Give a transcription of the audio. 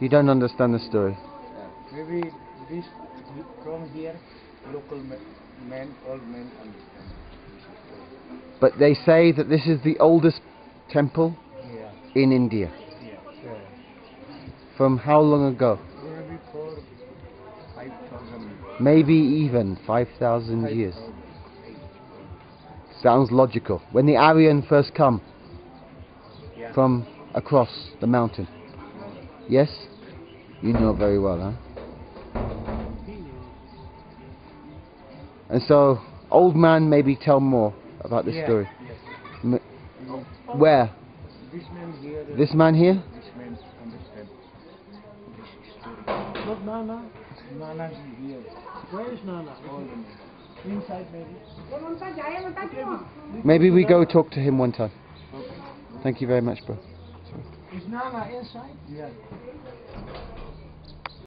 You don't understand the story. Maybe this from here, local men, old men understand. But they say that this is the oldest temple Yeah, in India. yeah. yeah. From how long ago? Maybe for five thousand. Maybe even 5,000 years. Sounds logical. When the Aryan first come Yeah. from across the mountain. Yes? You know very well, huh? And so, old man maybe tell more about this yeah, story. Yes. M- where? This man here. This man here? This man understand this story. Not Nana. Nana is here. Where is Nana? Old. Inside maybe. Maybe we go talk to him one time. Thank you very much, bro. Is Nana inside? Yeah.